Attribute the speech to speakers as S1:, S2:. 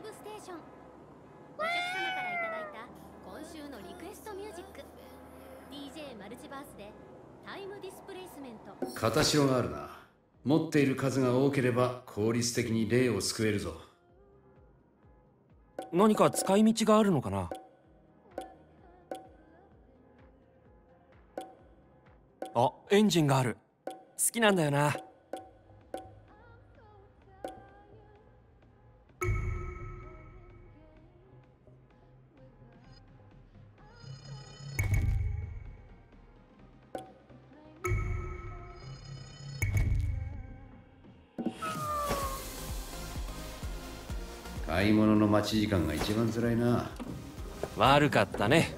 S1: イブステーション。お客様からいただいた今週のリクエストミュージック。DJ マルチバースで Time Displacement。
S2: 形代があるな。持っている数が多ければ効率的に霊を救えるぞ。
S3: 何か使い道があるのかな？あエンジンがある。好きなんだよな
S2: 買い物の待ち時間が一番辛いな。
S3: 悪かったね。